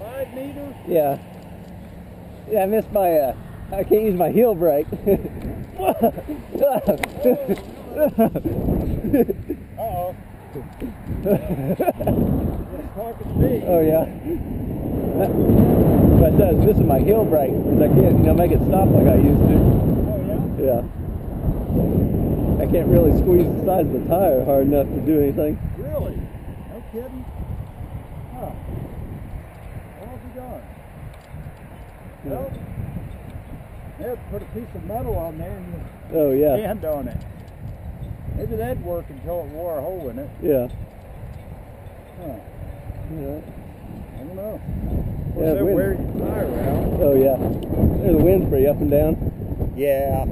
five meter? Yeah. Yeah, I missed my, uh, I can't use my heel brake. Uh-oh. oh yeah. But I uh, this is my heel brake because I can't, you know, make it stop like I used to. Oh yeah. Yeah. I can't really squeeze the sides of the tire hard enough to do anything. Really? No kidding. Well, they had to put a piece of metal on there and you Oh yeah. stand on it. Maybe that'd work until it wore a hole in it. Yeah. Huh. Yeah. I don't know. Of Yeah, that wind. your tire out. Oh yeah. There's the wind pretty up and down. Yeah.